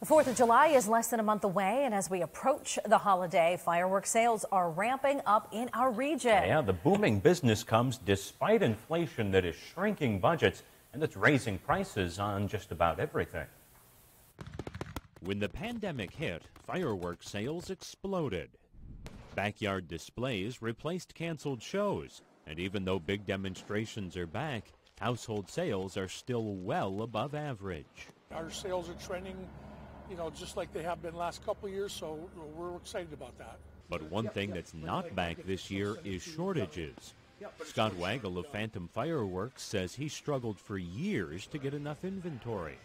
The 4th of July is less than a month away, and as we approach the holiday, fireworks sales are ramping up in our region. Yeah, the booming business comes despite inflation that is shrinking budgets and that's raising prices on just about everything. When the pandemic hit, fireworks sales exploded. Backyard displays replaced canceled shows, and even though big demonstrations are back, household sales are still well above average. Our sales are trending you know, just like they have been last couple years. So we're excited about that. But one thing that's not back this year is shortages. Scott Waggle of Phantom Fireworks says he struggled for years to get enough inventory.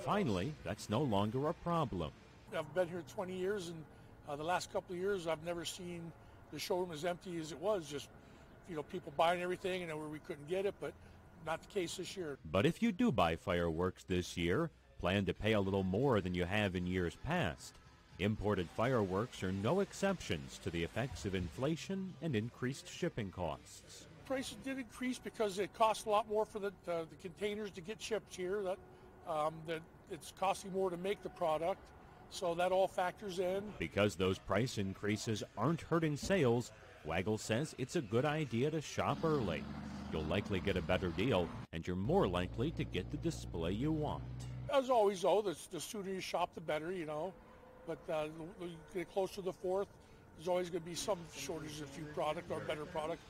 Finally, that's no longer a problem. I've been here 20 years, and uh, the last couple of years, I've never seen the showroom as empty as it was. Just, you know, people buying everything, and where we couldn't get it, but not the case this year. But if you do buy fireworks this year, plan to pay a little more than you have in years past. Imported fireworks are no exceptions to the effects of inflation and increased shipping costs. Prices did increase because it costs a lot more for the, uh, the containers to get shipped here. That, um, that it's costing more to make the product, so that all factors in. Because those price increases aren't hurting sales, Waggle says it's a good idea to shop early. You'll likely get a better deal, and you're more likely to get the display you want as always, though, the, the sooner you shop, the better, you know. But uh, you get closer to the fourth, there's always going to be some shortage of few product or better product.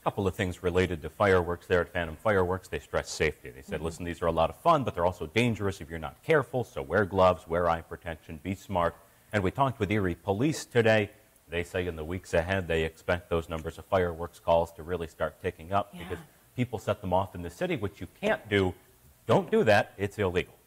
A couple of things related to fireworks there at Phantom Fireworks. They stress safety. They said, mm-hmm. listen, these are a lot of fun, but they're also dangerous if you're not careful. So wear gloves, wear eye protection, be smart. And we talked with Erie Police today. They say in the weeks ahead they expect those numbers of fireworks calls to really start ticking up yeah. because people set them off in the city, which you can't do don't do that. It's illegal.